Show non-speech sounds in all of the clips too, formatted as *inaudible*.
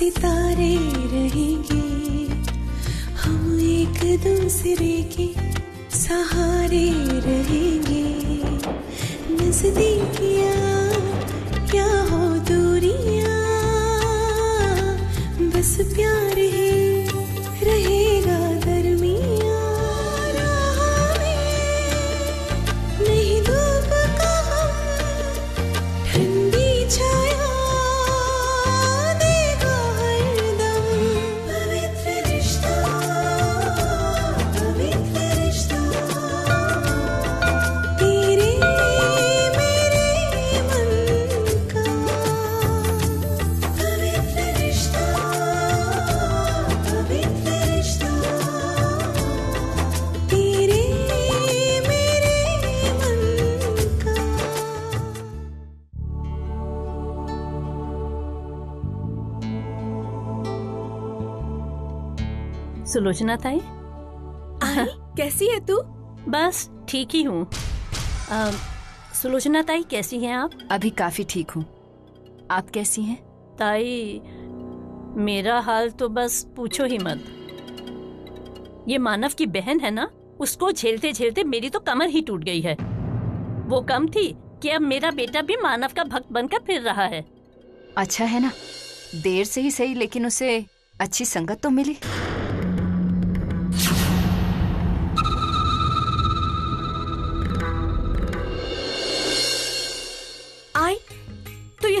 सितारे रहेंगे। हम एक दूसरे के सहारे रहेंगे। नजदीकियाँ क्या हो दूरियाँ? बस प्यार सुलोचना ताई *laughs* कैसी है तू? बस ठीक ही हूँ। सुलोचना ताई कैसी हैं आप? अभी काफ़ी ठीक हूँ। आप कैसी हैं? ताई मेरा हाल तो बस पूछो ही मत। ये मानव की बहन है ना? उसको झेलते झेलते मेरी तो कमर ही टूट गई है। वो कम थी कि अब मेरा बेटा भी मानव का भक्त बनकर फिर रहा है। अच्छा है ना? देर से ही सही लेकिन उसे अच्छी संगत तो मिली।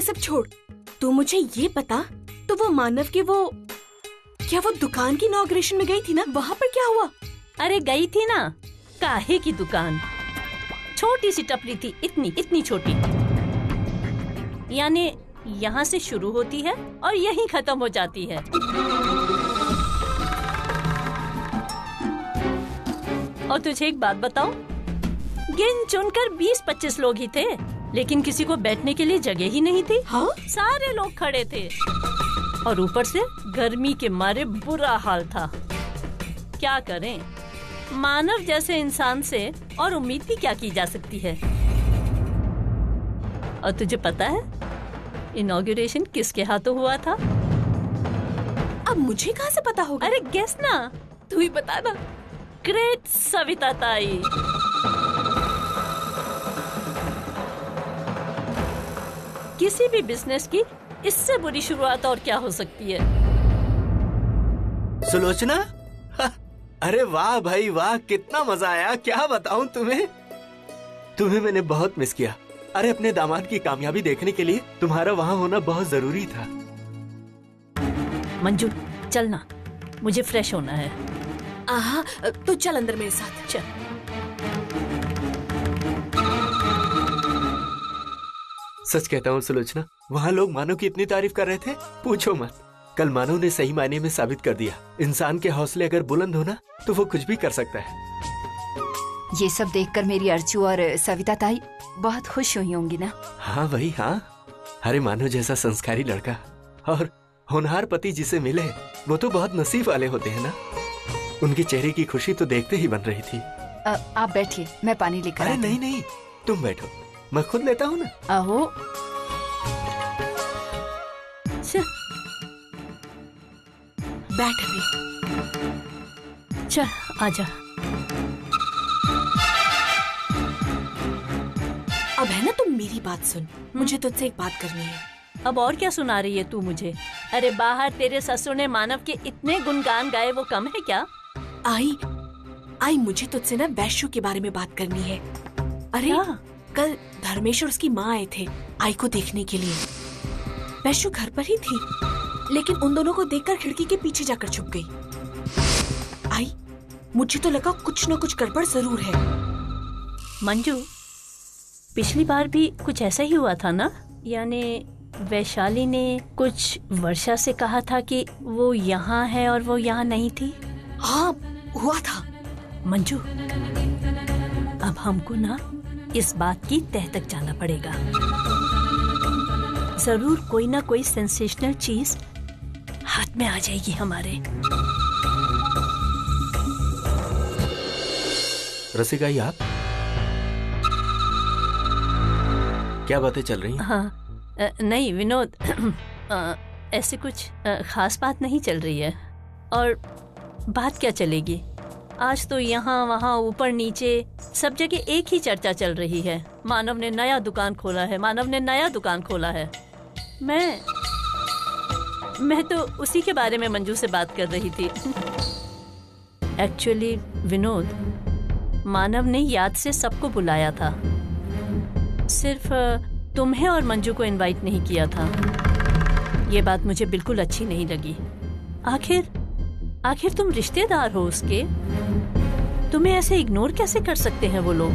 सब छोड़। तू मुझे ये पता तो वो मानव की वो, क्या वो दुकान की इनॉग्रेशन में गई थी ना? वहाँ पर क्या हुआ? अरे गई थी ना, काहे की दुकान? छोटी सी टपरी थी, इतनी इतनी छोटी। यानी यहाँ से शुरू होती है और यहीं खत्म हो जाती है। और तुझे एक बात बताऊँ? गिन चुनकर 20-25 लोग ही थे। लेकिन किसी को बैठने के लिए जगह ही नहीं थी। हाँ? सारे लोग खड़े थे। और ऊपर से गर्मी के मारे बुरा हाल था। क्या करें? मानव जैसे इंसान से और उम्मीद भी क्या की जा सकती है? और तुझे पता है इनॉग्रेशन किसके हाथों हुआ था? अब मुझे कहाँ से पता होगा? अरे गेस ना। तू ही बता ना। ग्रेट सविता ताई। किसी भी बिज़नेस की इससे बुरी शुरुआत और क्या हो सकती है? सुलोचना? अरे वाह भाई वाह कितना मज़ा आया। क्या बताऊँ तुम्हें? तुम्हें मैंने बहुत मिस किया। अरे अपने दामाद की कामयाबी देखने के लिए तुम्हारा वहाँ होना बहुत ज़रूरी था। मंजू चलना। मुझे फ्रेश होना है। आहा तो चल अंदर मेरे साथ। चल। सच कहता हूँ सुलोचना वहाँ लोग मानव की इतनी तारीफ़ कर रहे थे? पूछो मत। कल मानव ने सही मायने में साबित कर दिया। इंसान के हौसले अगर बुलंद हो ना तो वो कुछ भी कर सकता है। ये सब देखकर मेरी अर्चू और सविता ताई बहुत खुश हुई होंगी ना? हाँ वही हाँ। अरे मानव जैसा संस्कारी लड़का। और होनहार पति जिसे मिले वो तो बहुत नसीब वाले होते हैं ना? उनके चेहरे की खुशी तो देखते ही बन रही थी। अ, आप बैठिए मैं पानी लेकर अरे नहीं नहीं तुम बैठो। मैं खुद लेता हूँ ना। अहो। चल बैठ अभी। चल आजा। अब है ना तुम मेरी बात सुन। मुझे तुझसे एक बात करनी है। अब और क्या सुना रही है तू मुझे? अरे बाहर तेरे ससुर ने मानव के इतने गुणगान गाए वो कम है क्या? आई आई मुझे तुझसे ना वैश्यू के बारे में बात करनी है। अरे क्या? कल धर्मेश और उसकी माँ आए थे आई को देखने के लिए। वैश्यू घर पर ही थी लेकिन उन दोनों को देखकर खिड़की के पीछे जाकर छुप गई। आई मुझे तो लगा कुछ न कुछ गड़बड़ ज़रूर है। मंजू पिछली बार भी कुछ ऐसा ही हुआ था ना? यानी वैशाली ने कुछ वर्षा से कहा था कि वो यहाँ है और वो यहाँ नहीं थी? हाँ हुआ था। मंजू अब हमको ना इस बात की तह तक जाना पड़ेगा। ज़रूर कोई ना कोई सेंसेशनल चीज़ हाथ में आ जाएगी हमारे। रसिका आप? क्या बातें चल रही हैं? हाँ। नहीं विनोद *clears throat* ऐसे कुछ खास बात नहीं चल रही है। और बात क्या चलेगी? आज तो यहाँ, वहाँ, ऊपर, नीचे, सब जगह एक ही चर्चा चल रही है। मानव ने नया दुकान खोला है, मानव ने नया दुकान खोला है। मैं मैं तो उसी के बारे में मंजू से बात कर रही थी। एक्चुअली विनोद, मानव ने याद से सबको बुलाया था। सिर्फ़ तुम्हें और मंजू को इनवाइट नहीं किया था। ये बात मुझे बिल्कुल अच्छी नहीं लगी। आखिर आखिर तुम रिश्तेदार हो उसके? तुम्हें ऐसे इग्नोर कैसे कर सकते हैं वो लोग?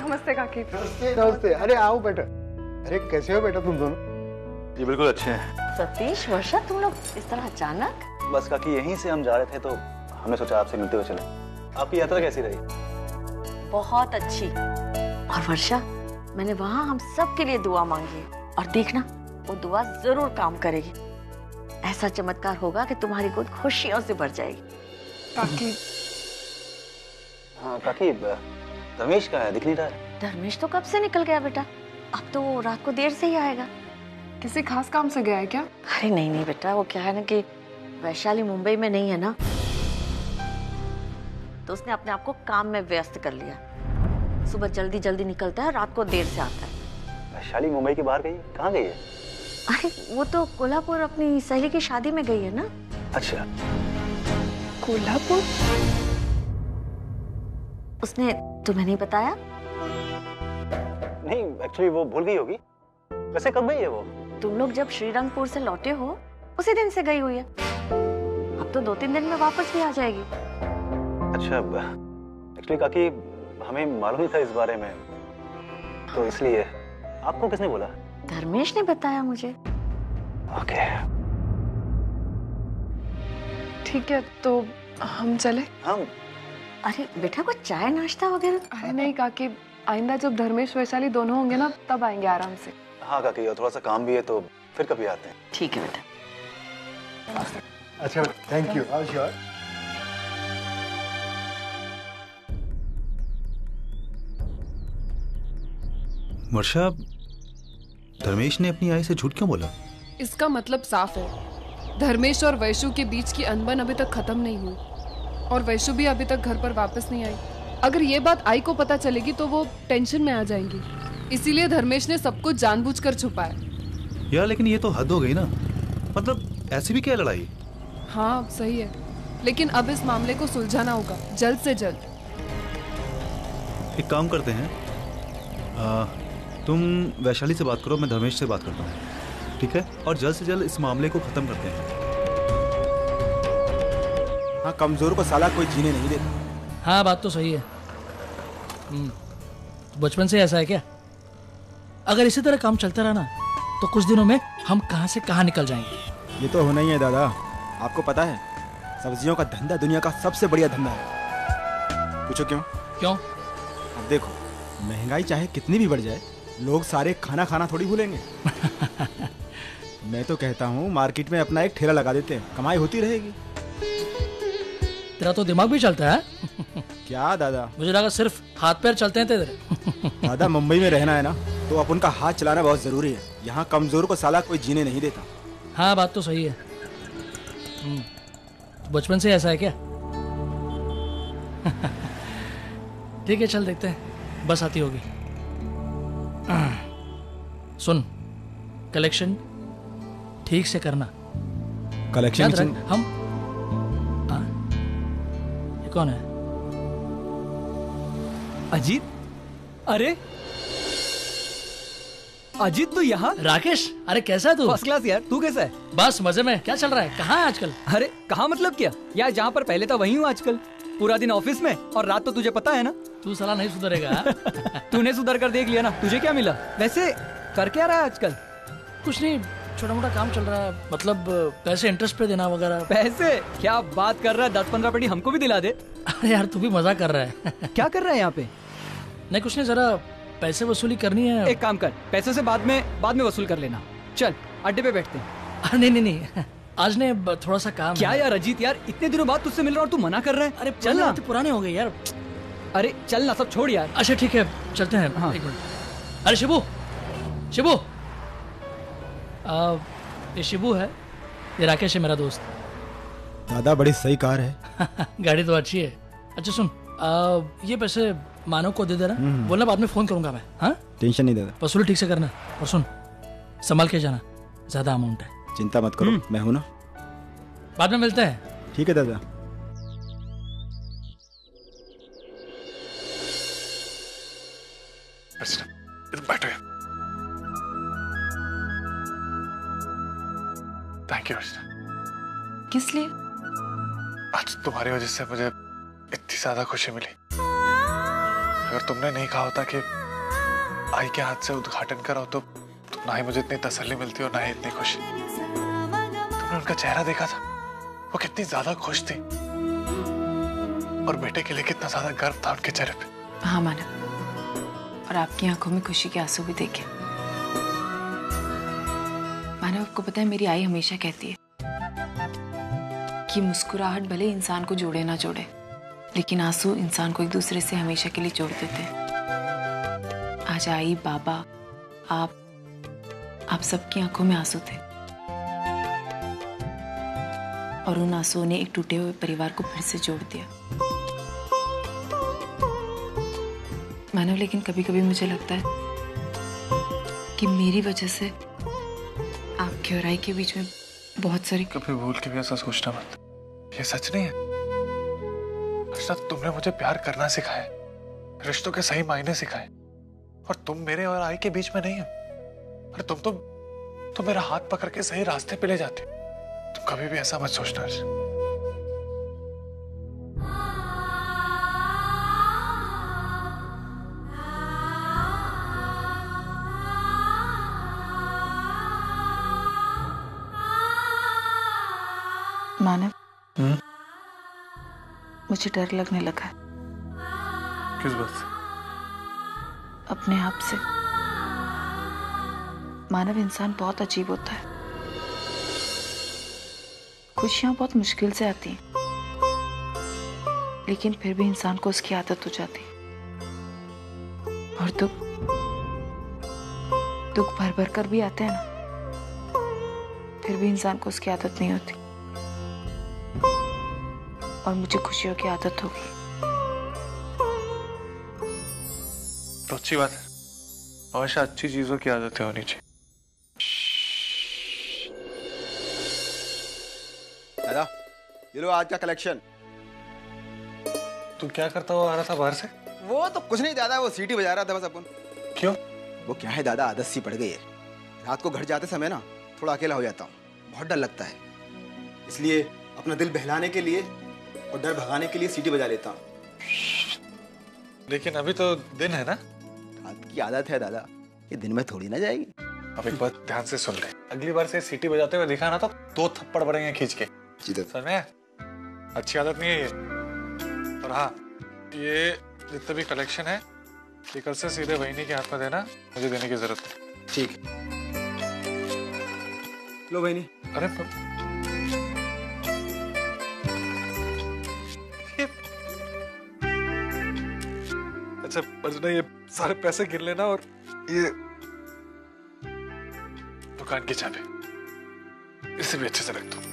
नमस्ते काकी। नमस्ते नमस्ते। अरे आओ बेटा। अरे कैसे हो बेटा तुम दोनों? जी बिल्कुल अच्छे हैं। सतीश वर्षा तुम लोग इस तरह अचानक? बस काकी यहीं से हम जा रहे थे तो हमने सोचा आपसे मिलते हुए चले। आपकी यात्रा कैसी रही? बहुत अच्छी। और वर्षा? मैंने वहाँ हम सब के लिए दुआ मांगी है। और देखना वो दुआ ज़रूर काम करेगी। ऐसा चमत्कार होगा कि तुम्हारी गोद खुशियों से भर जाएगी। काकी हाँ काकी ब- रमेश का है? दिख नहीं रहा है। धर्मेश तो कब से निकल गया बेटा? अब तो वो रात को देर से ही आएगा। किसी खास काम से गया है क्या? अरे नहीं नहीं बेटा वो क्या है ना कि वैशाली मुंबई में नहीं है ना? तो उसने अपने आप को काम में व्यस्त कर लिया। सुबह जल्दी जल्दी निकलता है रात को देर से आता है। वैशाली मुंबई के बाहर गई कहाँ गई है? अरे वो तो कोल्हापुर अपनी सहेली की शादी में गई है ना? अच्छा। कोल्हापुर? उसने तुम्हें नहीं बताया? नहीं एक्चुअली वो भूल गई होगी। वैसे कब गई है वो? तुम लोग जब श्रीरंगपुर से लौटे हो उसी दिन से गई हुई है। अब तो दो तीन दिन में वापस भी आ जाएगी। अच्छा एक्चुअली काकी हमें मालूम था इस बारे में। तो इसलिए आपको किसने बोला? धर्मेश ने बताया मुझे। ओके। ठीक है तो हम चले? हम? अरे बेटा कुछ चाय नाश्ता वगैरह? अरे नहीं काकी आइंदा जब धर्मेश वैशाली दोनों होंगे ना तब आएँगे आराम से। हाँ काकी और थोड़ा सा काम भी है तो फिर कभी आते हैं। ठीक है बेटा। अच्छा थैंक यू वर्षा धर्मेश ने अपनी आई से झूठ क्यों बोला? इसका मतलब साफ़ है। धर्मेश और वैशु के बीच की अनबन अभी तक खत्म नहीं हुई। और वैशु भी अभी तक घर पर वापस नहीं आई। अगर ये बात आई को पता चलेगी तो वो टेंशन में आ जाएँगी। इसीलिए धर्मेश ने सब कुछ जानबूझकर छुपाया यार लेकिन ये तो हद हो गई ना। मतलब ऐसी भी क्या लड़ाई? हाँ सही है। लेकिन अब इस मामले को सुलझाना होगा जल्द से जल्द। एक काम करते हैं। आ, तुम वैशाली से बात करो मैं धर्मेश से बात करता हूँ ठीक है? और जल्द से जल्द इस मामले को खत्म करते हैं। हाँ कमज़ोर को साला कोई जीने नहीं देता। हाँ बात तो सही है। हम्म, बचपन से ऐसा है क्या? अगर इसी तरह काम चलता रहा ना तो कुछ दिनों में हम कहाँ से कहाँ निकल जाएँगे? ये तो होना ही है दादा। आपको पता है सब्जियों का धंधा दुनिया का सबसे बढ़िया धंधा है। पूछो क्यों? क्यों? अब देखो महँगाई चाहे कितनी भी बढ़ जाए लोग सारे खाना खाना थोड़ी भूलेंगे। मैं तो कहता हूँ मार्केट में अपना एक ठेला लगा देते हैं कमाई होती रहेगी। तेरा तो दिमाग भी चलता है। क्या दादा? मुझे लगा सिर्फ़ हाथ पैर चलते हैं तेरे। दादा मुंबई में रहना है ना तो अपन का हाथ चलाना बहुत ज़रूरी है। यहाँ कमज़ोर को साला कोई जीने नहीं देता। हाँ बात तो सही है। हम्म, बचपन से ऐसा है क्या? *laughs* ठीक है चल देखते हैं। बस आती होगी। *clears throat* सुन कलेक्शन ठीक से करना। कलेक्शन याद रख हम हाँ? ये कौन है? अजीत? अरे! अजीत तू यहाँ। राकेश अरे कैसा है तू? फ़र्स्ट क्लास यार तू कैसा है? बस मज़े में। क्या चल रहा है? कहाँ है आजकल? अरे कहाँ मतलब क्या? यार जहाँ पर पहले था वही हूँ आजकल। पूरा दिन ऑफ़िस में और रात तो तुझे पता है ना? तू साला नहीं सुधरेगा। *laughs* तूने सुधर कर देख लिया ना। तुझे क्या मिला? वैसे कर क्या रहा है आजकल? कुछ नहीं छोटा मोटा काम चल रहा है। मतलब पैसे इंटरेस्ट पे देना वगैरह। पैसे? क्या बात कर रहा है? दस पंद्रह पेटी हमको भी दिला दे। अरे यार तू भी मज़ा कर रहा है। *laughs* क्या कर रहा है यहाँ पे? नहीं कुछ नहीं जरा पैसे वसूली करनी है। एक काम कर पैसे से बाद में बाद में वसूल कर लेना। चल अड्डे पे बैठते हैं। नहीं नहीं नहीं। आज ने थोड़ा सा काम क्या यार अजीत यार इतने दिनों बाद तुझसे मिल रहा और तू मना कर रहा है। अरे चल ना। पुराने पुराने हो गए यार। अरे चल ना सब छोड़ यार। अच्छा ठीक है चलते हैं। हाँ। एक मिनट। अरे शिबू! शिबू! आ, ये शिबू है। ये राकेश है मेरा दोस्त। दादा बड़ी सही कार है। *laughs* गाड़ी तो अच्छी है। अच्छा सुन आ, ये पैसे मानव को दे देना। हम्म। बोलना बाद में फ़ोन करूँगा मैं हाँ? टेंशन नहीं दादा। वसूली ठीक से करना। और सुन संभाल के जाना। ज़्यादा अमाउंट है। चिंता मत करो मैं हूँ ना। बाद में मिलते हैं। ठीक है दादा। इधर बैठो यार थैंक यू किस लिए? आज तुम्हारी वजह से मुझे इतनी ज़्यादा खुशी मिली। अगर तुमने नहीं कहा होता कि आई के हाथ से उद्घाटन करा हो तो, तो ना ही मुझे इतनी तसल्ली मिलती और ना ही इतनी खुशी। तुमने उनका चेहरा देखा था? वो कितनी ज़्यादा खुश थी। और बेटे के लिए कितना ज़्यादा गर्व था उनके चेहरे पे। हाँ मानव और आपकी आँखों में खुशी के आँसू भी देखे। मानव, आपको पता है, मेरी आई हमेशा कहती है कि मुस्कुराहट भले इंसान को जोड़े ना जोड़े, लेकिन आँसू इंसान को एक दूसरे से हमेशा के लिए जोड़ देते हैं। आज आई, बाबा, आप आप सबकी आँखों में आँसू थे। और उन आंसुओं ने एक टूटे हुए परिवार को फिर से जोड़ दिया। मानव, लेकिन कभी कभी मुझे लगता है कि मेरी वजह से आपके और आई के बीच में बहुत सारी कभी भूल के भी ऐसा सोचना मत। ये सच नहीं है। अर्चना तुमने मुझे प्यार करना सिखाया रिश्तों के सही मायने सिखाए। और तुम मेरे और आई के बीच में नहीं हो। अरे तुम तो तुम मेरा हाथ पकड़ के सही रास्ते पे ले जाते तुम कभी भी ऐसा मत सोचना अर्चना मुझे डर लगने लगा है। किस बात से? अपने आप से। मानव इंसान बहुत अजीब होता है। खुशियाँ बहुत मुश्किल से आती हैं। लेकिन फिर भी इंसान को उसकी आदत हो जाती है। और दुख। दुख भर भर कर भी आते हैं ना। फिर भी इंसान को उसकी आदत नहीं होती। और मुझे खुशियों की आदत होगी। तो अच्छी बात है। हमेशा अच्छी चीज़ों की आदतें होनी चाहिए। दादा ये लो आज का कलेक्शन तू क्या करता हुआ आ रहा था बाहर से? वो तो कुछ नहीं दादा वो सीटी बजा रहा था बस अपन क्यों? वो क्या है दादा आदत सी पड़ गई है। रात को घर जाते समय ना थोड़ा अकेला हो जाता हूँ। बहुत डर लगता है। इसलिए अपना दिल बहलाने के लिए और डर भगाने के लिए सीटी बजा लेता हूँ। लेकिन अभी तो दिन है ना? रात की आदत है दादा ये दिन में थोड़ी ना जाएगी। अब एक बात ध्यान से सुन ले। अगली बार से सीटी बजाते हुए दिखा ना तो दो थप्पड़ पड़ेंगे खींच के। समझ? में अच्छी आदत नहीं है ये। और हाँ ये जितना भी कलेक्शन है ये कल से सीधे वहीनी के हाथ में देना मुझे देने की ज़रूरत है। ठीक। लो बहनी अरे अच्छा बजना ये सारे पैसे गिन लेना और ये दुकान की चाबी, इसे भी अच्छे से रख दो।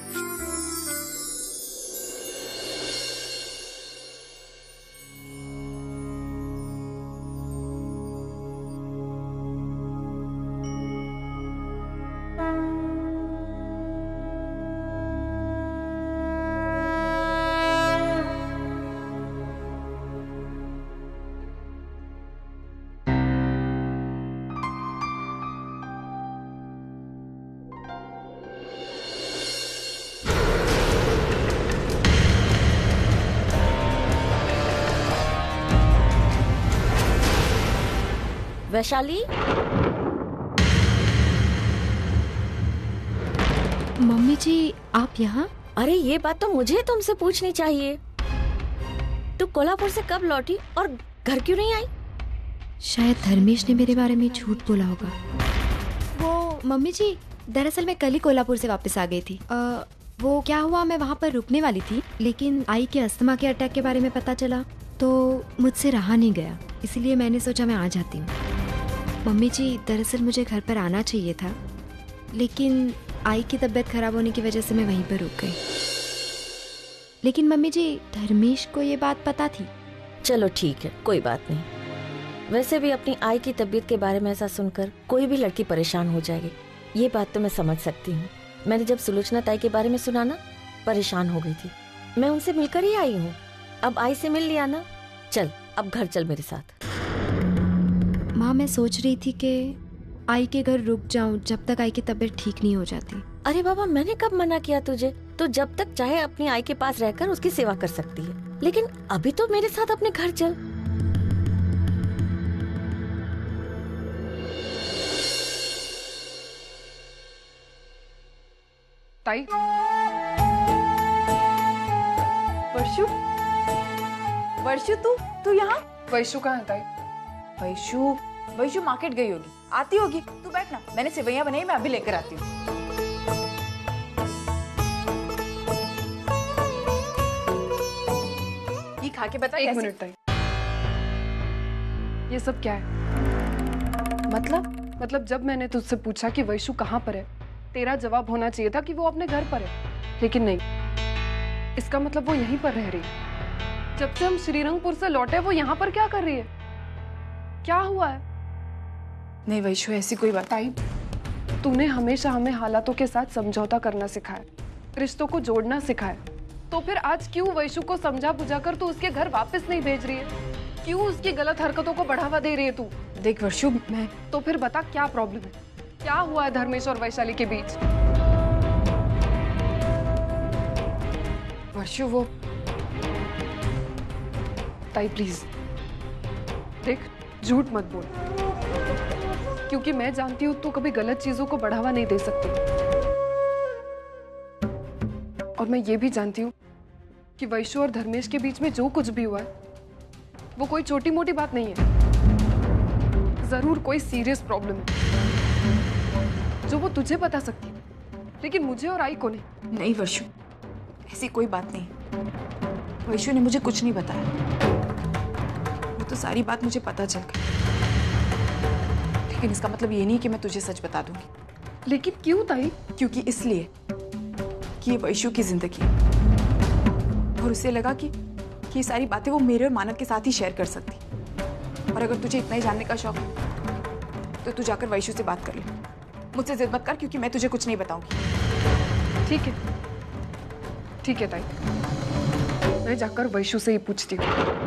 वैशाली? मम्मी जी आप यहाँ? अरे ये बात तो मुझे तुमसे पूछनी चाहिए। तू कोल्हापुर से कब लौटी और घर क्यों नहीं आई? शायद धर्मेश ने मेरे बारे में झूठ बोला होगा। वो मम्मी जी दरअसल मैं कल ही कोल्हापुर से वापस आ गई थी। अ, वो क्या हुआ मैं वहाँ पर रुकने वाली थी लेकिन आई के अस्थमा के अटैक के बारे में पता चला तो मुझसे रहा नहीं गया इसलिए मैंने सोचा मैं आ जाती हूँ। मम्मी जी, दरअसल मुझे घर पर आना चाहिए था, लेकिन आई की तबीयत खराब होने की वजह से मैं वहीं पर रुक गई। लेकिन मम्मी जी, धर्मेश को ये बात पता थी। चलो ठीक है, कोई बात नहीं। वैसे भी अपनी आई की तबीयत के बारे में ऐसा सुनकर कोई भी लड़की परेशान हो जाएगी। ये बात तो मैं समझ सकती हूँ। मैंने जब सुलोचना ताई के बारे में सुना ना, परेशान हो गई थी। मैं उनसे मिलकर ही आई हूँ। अब आई से मिल लिया ना? चल, अब घर चल मेरे साथ। माँ मैं सोच रही थी कि आई के घर रुक जाऊँ जब तक आई की तबीयत ठीक नहीं हो जाती। अरे बाबा मैंने कब मना किया तुझे? तो जब तक चाहे अपनी आई के पास रहकर उसकी सेवा कर सकती है। लेकिन अभी तो मेरे साथ अपने घर चल। ताई। वर्षु? वर्षु तू? तू यहाँ? वैशु कहाँ है ताई? वैशु वैशु मार्केट गई होगी। आती होगी तू बैठ ना। मैंने सेवैया बनाई मैं अभी लेकर आती हूँ। ये खा के बता एक मिनट ये सब क्या है? मतलब? मतलब जब मैंने तुझसे पूछा कि वैशु कहाँ पर है तेरा जवाब होना चाहिए था कि वो अपने घर पर है। लेकिन नहीं। इसका मतलब वो यहीं पर रह रही है। जब से हम श्रीरंगपुर से लौटे वो यहाँ पर क्या कर रही है? क्या हुआ है? नहीं वैशु ऐसी कोई बात ताई तूने हमेशा हमें हालातों के साथ समझौता करना सिखाया रिश्तों को जोड़ना सिखाया। तो फिर आज क्यों वैशु को समझा बुझा कर तू उसके घर वापस नहीं भेज रही है? क्यों उसकी गलत हरकतों को बढ़ावा दे रही है तू? देख वर्षु मैं तो फिर बता क्या प्रॉब्लम है? क्या हुआ है धर्मेश और वैशाली के बीच? वर्षु वो ताई प्लीज़ झूठ मत बोल। क्योंकि मैं जानती हूँ तू कभी गलत चीज़ों को बढ़ावा नहीं दे सकती। और मैं ये भी जानती हूँ कि वैशु और धर्मेश के बीच में जो कुछ भी हुआ है, वो कोई छोटी मोटी बात नहीं है। ज़रूर कोई सीरियस प्रॉब्लम है, जो वो तुझे बता सकती है, लेकिन मुझे और आई को नहीं। नहीं वर्षु ऐसी कोई बात नहीं। वैशु ने मुझे कुछ नहीं बताया। सारी बात मुझे पता चल गई। लेकिन इसका मतलब ये नहीं कि मैं तुझे सच बता दूँगी। लेकिन क्यों ताई? क्योंकि इसलिए कि ये वैशु की ज़िंदगी है। और उसे लगा कि कि ये सारी बातें वो मेरे और मानव के साथ ही शेयर कर सकती। और अगर तुझे इतना ही जानने का शौक है तो तू जाकर वैशु से बात कर ले। मुझसे जिद मत कर क्योंकि मैं तुझे कुछ नहीं बताऊँगी। ठीक है। ठीक है ताई। मैं जाकर वैशु से ही पूछती हूँ।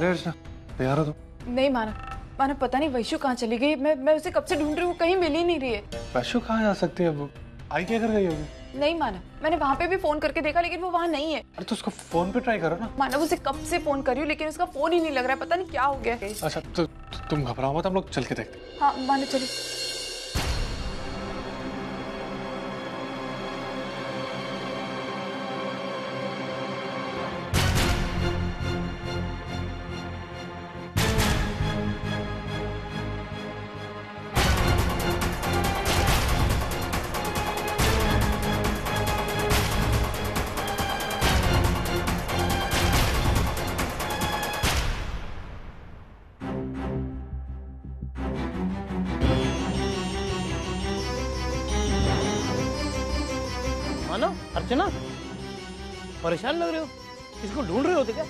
चले अर्चना तैयार हो तुम? नहीं माना माना पता नहीं वैशु कहाँ चली गई मैं मैं उसे कब से ढूंढ रही हूँ कहीं मिल ही नहीं रही है। वैशु कहाँ जा सकती है वो आई क्या कर गई होगी? नहीं माना मैंने वहाँ पे भी फ़ोन करके देखा लेकिन वो वहाँ नहीं है। अरे तो उसको फ़ोन पे ट्राई करो ना। माना उसे कब से फ़ोन कर रही हूँ लेकिन उसका फ़ोन ही नहीं लग रहा है पता नहीं क्या हो गया। अच्छा तो, तो तुम घबराओ मत हम लोग चल के देखते हाँ। माना मानव परेशान लग रहे हो? इसको ढूंढ रहे होते क्या?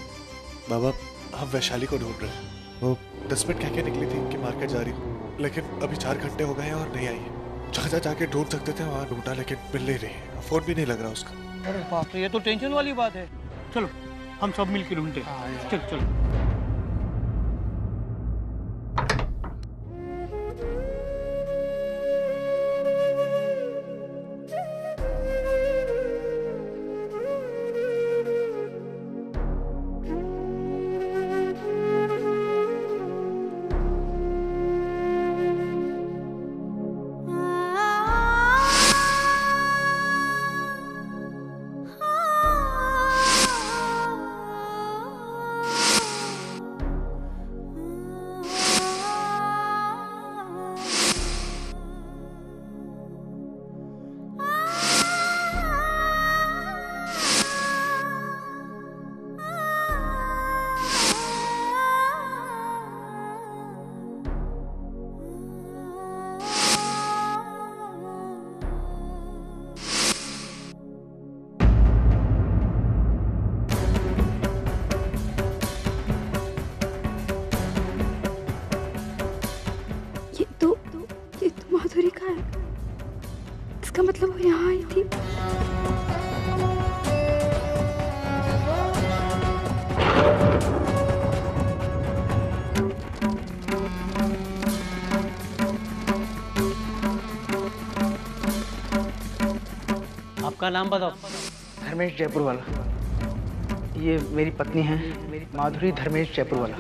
बाबा हम वैशाली को ढूंढ रहे हैं। वो दस मिनट कह के निकली थी कि मार्केट जा रही हूँ। लेकिन अभी चार घंटे हो गए हैं और नहीं आई है। जहाँ जहाँ जाके ढूंढ सकते थे वहाँ ढूंढा लेकिन मिल नहीं रही है। फ़ोन भी नहीं लग रहा उसका। अरे बाप रे ये तो टेंशन वाली बात है। चलो हम सब मिलकर ढूंढते हैं। चलो चलो। आपका नाम बताओ। धर्मेश जयपुर वाला। ये मेरी पत्नी है। माधुरी धर्मेश जयपुर वाला।